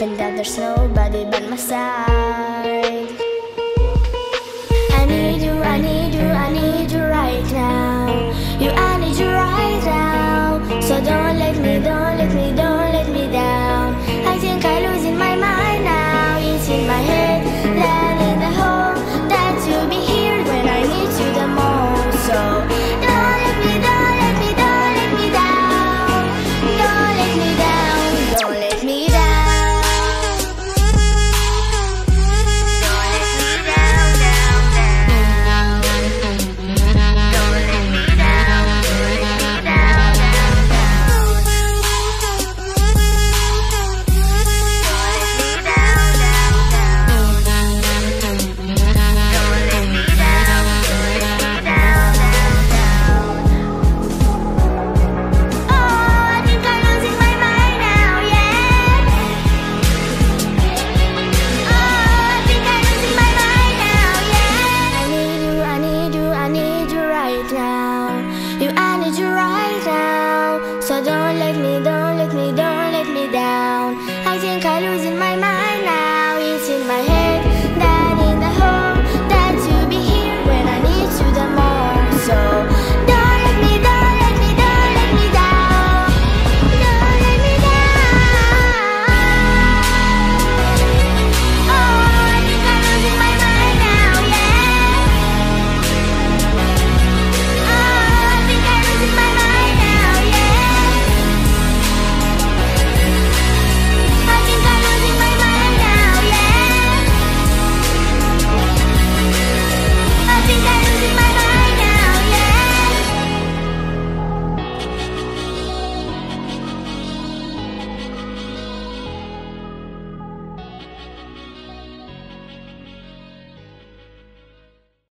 hoping that there's nobody but myself.